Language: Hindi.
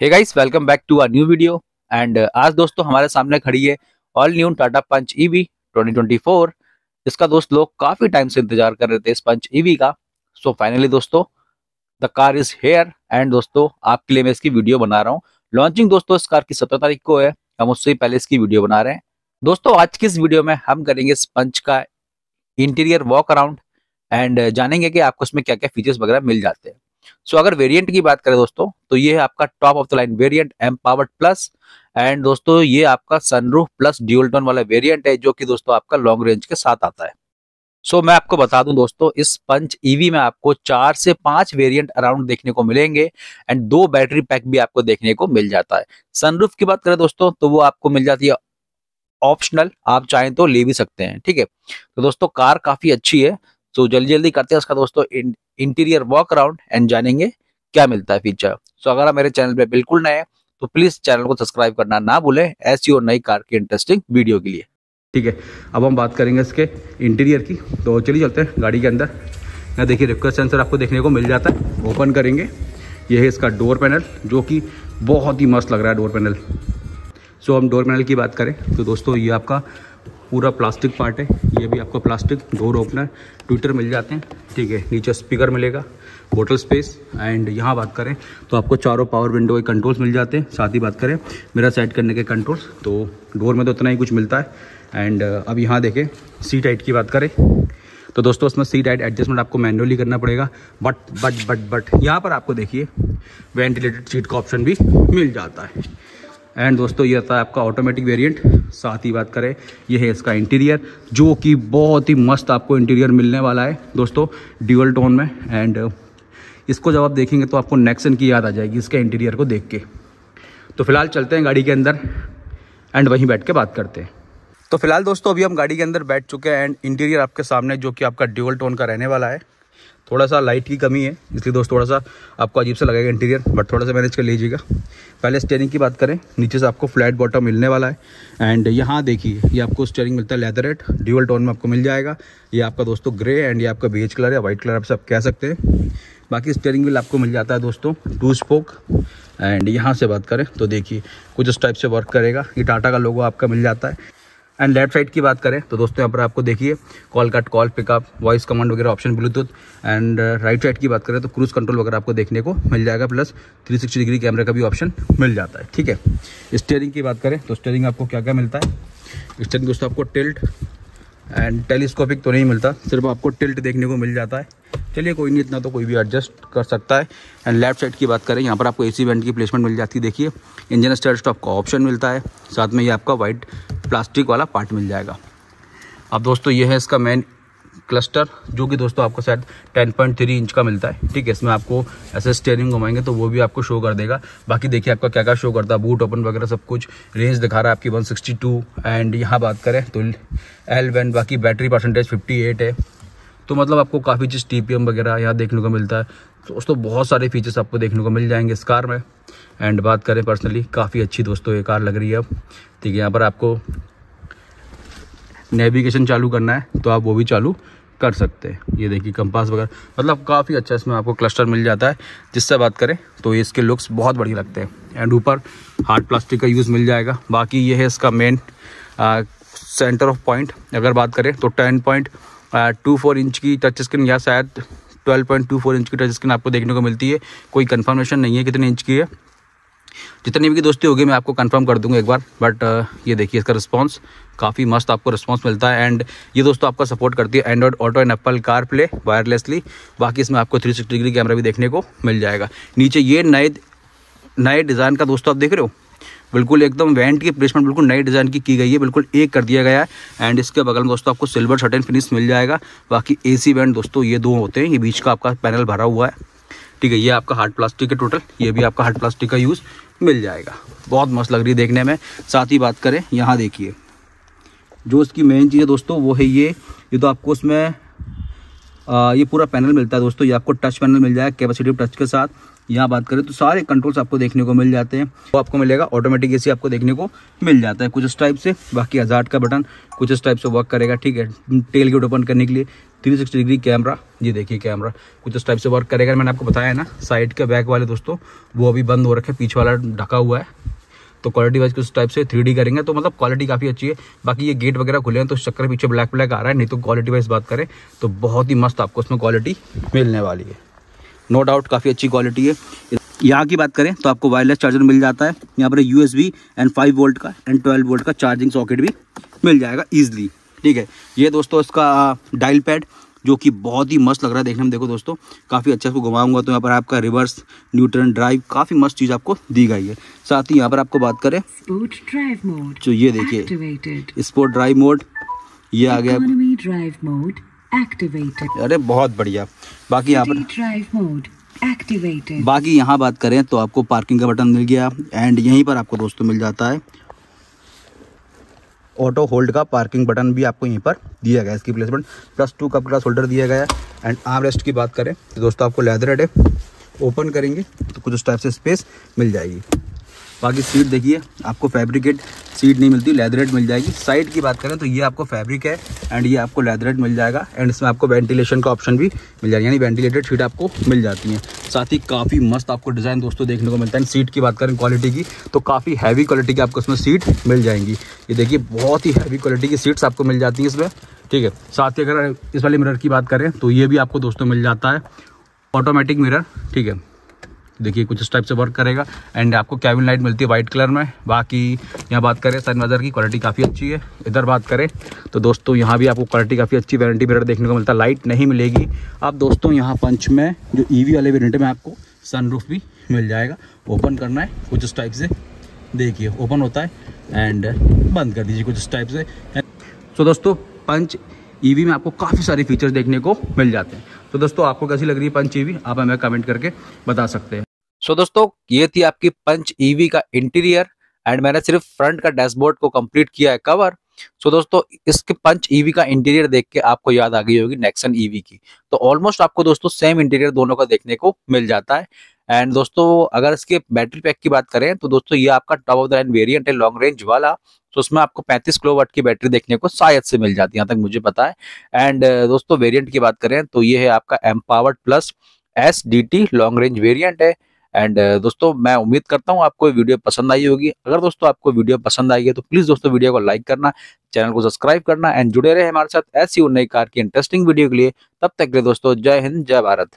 Hey guys welcome back to a new video and आज दोस्तों हमारे सामने खड़ी है all new Tata punch EV 2024 इसका दोस्त लोग काफ़ी टाइम से इंतज़ार कर रहे थे इस पंच ईवी का। सो so फाइनली दोस्तों the car is here and दोस्तों, आपके लिए मैं इसकी वीडियो बना रहा हूँ। लॉन्चिंग दोस्तों इस कार की सत्रह तारीख को है। हम उससे पहले इसकी वीडियो बना रहे हैं। दोस्तों, आज की इस वीडियो में हम करेंगे इस पंच का इंटीरियर वॉक अराउंड एंड जानेंगे कि आपको इसमें क्या क्या फीचर्स वगैरह मिल जाते हैं। सो अगर वेरिएंट की बात करें दोस्तों तो ये है आपका top of the line variant empowered plus and दोस्तों ये आपका सनरूफ प्लस ड्यूल टोन वाला वेरिएंट है जो कि दोस्तों आपका लॉन्ग रेंज के साथ आता है। सो so, मैं आपको बता दूँ दोस्तों इस पंच ईवी e में आपको चार से पाँच वेरिएंट अराउंड देखने को मिलेंगे एंड दो बैटरी पैक भी आपको देखने को मिल जाता है। सनरूफ की बात करें दोस्तों तो वो आपको मिल जाती है ऑप्शनल आप चाहें तो ले भी सकते हैं ठीक है? तो दोस्तों कार काफ़ी अच्छी है तो जल्दी जल्दी करते हैं उसका दोस्तों इंटीरियर वॉक अराउंड एंड जानेंगे क्या मिलता है फीचर सो अगर आप मेरे चैनल पे बिल्कुल नए तो प्लीज़ चैनल को सब्सक्राइब करना ना भूलें ऐसी और नई कार की इंटरेस्टिंग वीडियो के लिए। ठीक है, अब हम बात करेंगे इसके इंटीरियर की। तो चलिए चलते हैं गाड़ी के अंदर। यहाँ देखिए रिक्वेस्ट सेंसर आपको देखने को मिल जाता है। ओपन करेंगे। यह है इसका डोर पैनल जो कि बहुत ही मस्त लग रहा है डोर पैनल सो हम डोर पैनल की बात करें तो दोस्तों, ये आपका पूरा प्लास्टिक पार्ट है। ये भी आपको प्लास्टिक डोर ओपनर ट्विटर मिल जाते हैं। ठीक है, नीचे स्पीकर मिलेगा बोटल स्पेस एंड यहाँ बात करें तो आपको चारों पावर विंडो के कंट्रोल्स मिल जाते हैं। साथ ही बात करें, मेरा सेट करने के कंट्रोल्स तो डोर में तो उतना ही कुछ मिलता है। एंड अब यहाँ देखें सीट हाइट की बात करें तो दोस्तों उसमें सीट हाइट एडजस्टमेंट आपको मैनुअली करना पड़ेगा। बट बट बट बट यहाँ पर आपको देखिए वेंटिलेटेड सीट का ऑप्शन भी मिल जाता है। एंड दोस्तों, ये था आपका ऑटोमेटिक वेरिएंट साथ ही बात करें, ये है इसका इंटीरियर जो कि बहुत ही मस्त आपको इंटीरियर मिलने वाला है। दोस्तों ड्यूअल टोन में। एंड इसको जब आप देखेंगे तो आपको नेक्सन की याद आ जाएगी इसके इंटीरियर को देख के। तो फ़िलहाल चलते हैं गाड़ी के अंदर। एंड वहीं बैठ के बात करते हैं। तो फ़िलहाल दोस्तों, अभी हम गाड़ी के अंदर बैठ चुके हैं। एंड इंटीरियर आपके सामने, जो कि आपका ड्यूअल टोन का रहने वाला है। थोड़ा सा लाइट की कमी है, इसलिए दोस्त थोड़ा सा आपको अजीब सा लगेगा इंटीरियर बट थोड़ा सा मैनेज कर लीजिएगा। पहले स्टेयरिंग की बात करें, नीचे से आपको फ्लैट बॉटम मिलने वाला है। एंड यहाँ देखिए, ये आपको स्टेयरिंग मिलता है लेदरेट ड्यूअल टोन में आपको मिल जाएगा। ये आपका दोस्तों ग्रे एंड ये आपका बेज कलर या वाइट कलर आप सब कह सकते हैं। बाकी स्टेयरिंग व्हील आपको मिल जाता है दोस्तों टू स्पोक एंड यहाँ से बात करें तो देखिए, कुछ इस टाइप से वर्क करेगा। ये टाटा का लोगो आपका मिल जाता है। एंड लेफ़्ट साइड की बात करें तो दोस्तों यहाँ पर आपको देखिए call cut call pickup voice command वगैरह option bluetooth and right side की बात करें तो क्रूज कंट्रोल वगैरह आपको देखने को मिल जाएगा प्लस 360 डिग्री कैमरे का भी ऑप्शन मिल जाता है, ठीक है? स्टेयरिंग की बात करें तो स्टेयरिंग आपको क्या क्या मिलता है? स्टेयरिंग दोस्तों आपको टिल्ट एंड टेलीस्कोपिक तो नहीं मिलता, सिर्फ़ आपको टिल्ट देखने को मिल जाता है। चलिए, कोई नहीं, इतना तो कोई भी एडजस्ट कर सकता है। एंड लेफ़्ट साइड की बात करें, यहाँ पर आपको एसी वेंट की प्लेसमेंट मिल जाती है, देखिए। इंजन स्टार्ट स्टॉप का ऑप्शन मिलता है। साथ में ये आपका वाइट प्लास्टिक वाला पार्ट मिल जाएगा। अब दोस्तों, ये है इसका मेन क्लस्टर जो कि दोस्तों आपको शायद 10.3 इंच का मिलता है। ठीक है, इसमें आपको ऐसे स्टेयरिंग घुमाएँगे तो वो भी आपको शो कर देगा। बाकी देखिए आपका क्या क्या शो करता है बूट ओपन वगैरह सब कुछ रेंज दिखा रहा है आपकी 162 एंड यहाँ बात करें तो एल वैन बाकी बैटरी परसेंटेज 58 है। तो मतलब आपको काफ़ी चीज़ टी वगैरह यहाँ देखने को मिलता है। तो दोस्तों बहुत सारे फीचर्स आपको देखने को मिल जाएँगे इस कार में। एंड बात करें पर्सनली काफ़ी अच्छी दोस्तों ये कार लग रही है अब। ठीक है, यहाँ पर आपको नेविगेशन चालू करना है तो आप वो भी चालू कर सकते हैं। ये देखिए कंपास वगैरह। मतलब काफ़ी अच्छा इसमें आपको क्लस्टर मिल जाता है। जिससे बात करें तो ये इसके लुक्स बहुत बढ़िया लगते हैं। एंड ऊपर हार्ड प्लास्टिक का यूज़ मिल जाएगा। बाकी ये है इसका मेन सेंटर ऑफ़ पॉइंट अगर बात करें तो ten point two four inch की टच स्क्रीन या शायद twelve point two four inch की टच स्क्रीन आपको देखने को मिलती है। कोई कन्फर्मेशन नहीं है कितने इंच की है। जितनी भी की दोस्ती होगी, मैं आपको कंफर्म कर दूँगा एक बार। बट ये देखिए इसका रिस्पांस काफ़ी मस्त आपको रिस्पॉन्स मिलता है। एंड ये दोस्तों आपका सपोर्ट करती है Android Auto and Apple CarPlay wirelessly बाकी इसमें आपको थ्री डिग्री कैमरा भी देखने को मिल जाएगा। नीचे ये नए नए डिज़ाइन का दोस्तों आप देख रहे हो? बिल्कुल एकदम वेंट की प्लेसमेंट बिल्कुल नई डिज़ाइन की की गई है। बिल्कुल एक कर दिया गया है। एंड इसके बगल में दोस्तों आपको सिल्वर शर्टन फिनिश मिल जाएगा। बाकी एसी वेंट दोस्तों ये दो होते हैं। ये बीच का आपका पैनल भरा हुआ है। ठीक है, ये आपका हार्ड प्लास्टिक है टोटल ये भी आपका हार्ड प्लास्टिक का यूज़ मिल जाएगा। बहुत मस्त लग रही है देखने में। साथ ही बात करें, यहाँ देखिए। जो इसकी मेन चीज़ है दोस्तों वो है ये। ये तो आपको उसमें आ, ये पूरा पैनल मिलता है दोस्तों। ये आपको टच पैनल मिल जाएगा कैपेसिटिव टच के साथ। यहाँ बात करें तो सारे कंट्रोल्स आपको देखने को मिल जाते हैं। वो आपको मिलेगा ऑटोमेटिक एसी आपको देखने को मिल जाता है। कुछ इस टाइप से बाकी हजार्ट का बटन कुछ इस टाइप से वर्क करेगा ठीक है? टेल गेट ओपन करने के लिए। थ्री सिक्सटी डिग्री कैमरा ये देखिए कैमरा कुछ इस टाइप से वर्क करेगा। मैंने आपको बताया ना साइड के बैक वाले दोस्तों वो अभी बंद हो रखे पीछे वाला ढका हुआ है। तो क्वालिटी वाइज कुछ टाइप से थ्री करेंगे तो मतलब क्वालिटी काफ़ी अच्छी है। बाकी ये गेट वगैरह खुले हैं तो चक्कर पीछे ब्लैक ब्लैक आ रहा है, नहीं तो क्वालिटी वाइज बात करें तो बहुत ही मस्त आपको उसमें क्वालिटी मिलने वाली है। नो डाउट काफ़ी अच्छी क्वालिटी है। यहाँ की बात करें तो आपको वायरलेस चार्जर मिल जाता है। यहाँ पर यूएसबी एंड फाइव वोल्ट का एंड ट्वेल्व वोल्ट का चार्जिंग सॉकेट भी मिल जाएगा ईजिली ठीक है, ये दोस्तों इसका डायल पैड जो कि बहुत ही मस्त लग रहा है देखने में। देखो दोस्तों काफ़ी अच्छा इसको घुमाऊँगा तो यहाँ पर आपका रिवर्स न्यूट्रन ड्राइव काफ़ी मस्त चीज़ आपको दी गई है। साथ ही यहाँ पर आपको बात करें जो ये देखिए स्पोर्ट ड्राइव मोड ये आ गया। ड्राइव मोड एक्टिवेटेड अरे बहुत बढ़िया। बाकी यहाँ पर ड्राइव मोड एक्टिवेटेड बाकी यहाँ बात करें तो आपको पार्किंग का बटन मिल गया एंड यहीं पर आपको दोस्तों मिल जाता है। ऑटो होल्ड का पार्किंग बटन भी आपको यहीं पर दिया गया है, इसकी placement plus two cup glass holder दिया गया है. एंड आर्म रेस्ट की बात करें तो दोस्तों आपको लेदर है ओपन करेंगे तो कुछ उस टाइप से स्पेस मिल जाएगी. बाकी सीट देखिए, आपको फैब्रिकेट सीट नहीं मिलती लेदरेट मिल जाएगी। साइड की बात करें तो ये आपको फैब्रिक है एंड ये आपको लेदरेट मिल जाएगा एंड इसमें आपको वेंटिलेशन का ऑप्शन भी मिल जाएगा, यानी वेंटिलेटेड सीट आपको मिल जाती है। साथ ही काफ़ी मस्त आपको डिज़ाइन दोस्तों देखने को मिलता है। सीट की बात करें क्वालिटी की तो काफ़ी हैवी क्वालिटी की आपको इसमें सीट मिल जाएँगी। ये देखिए, बहुत ही हैवी क्वालिटी की सीट्स आपको मिल जाती है इसमें। ठीक है, साथ ही अगर इस वाले मिरर की बात करें तो ये भी आपको दोस्तों मिल जाता है। ऑटोमेटिक मिरर ठीक है। देखिए, कुछ इस टाइप से वर्क करेगा। एंड आपको कैबिन लाइट मिलती है वाइट कलर में। बाकी यहाँ बात करें सन सनवाइजर की क्वालिटी काफ़ी अच्छी है। इधर बात करें तो दोस्तों, यहाँ भी आपको क्वालिटी काफ़ी अच्छी वारंटी मिरर देखने को मिलता है। लाइट नहीं मिलेगी। आप दोस्तों, यहाँ पंच में जो ई e वाले वेरियंट में आपको सनरूफ भी मिल जाएगा। ओपन करना है, कुछ इस टाइप से। देखिए ओपन होता है। एंड बंद कर दीजिए कुछ इस टाइप से। सो दोस्तों पंच ईवी में आपको काफ़ी सारे फीचर्स देखने को मिल जाते हैं। तो दोस्तों, आपको कैसी लग रही है पंच ईवी आप हमें कमेंट करके बता सकते हैं। सो दोस्तों ये थी आपकी पंच ईवी का इंटीरियर एंड मैंने सिर्फ़ फ्रंट का डैशबोर्ड को कंप्लीट किया है कवर सो so, दोस्तों इसके पंच ईवी का इंटीरियर देख के आपको याद आ गई होगी नेक्सन ईवी की. तो ऑलमोस्ट आपको दोस्तों सेम इंटीरियर दोनों का देखने को मिल जाता है. एंड दोस्तों अगर इसके बैटरी पैक की बात करें तो दोस्तों ये आपका top of the line variant है लॉन्ग रेंज वाला. तो उसमें आपको 35 किलोवाट की बैटरी देखने को शायद से मिल जाती है यहाँ तक मुझे पता है. एंड दोस्तों वेरिएंट की बात करें तो ये है आपका empowered plus S D T long range variant है. एंड uh, दोस्तों मैं उम्मीद करता हूँ आपको वीडियो पसंद आई होगी। अगर दोस्तों आपको वीडियो पसंद आई है तो प्लीज़ दोस्तों वीडियो को लाइक करना चैनल को सब्सक्राइब करना एंड जुड़े रहे हमारे साथ ऐसी नई कार की इंटरेस्टिंग वीडियो के लिए। तब तक के दोस्तों जय हिंद जय भारत।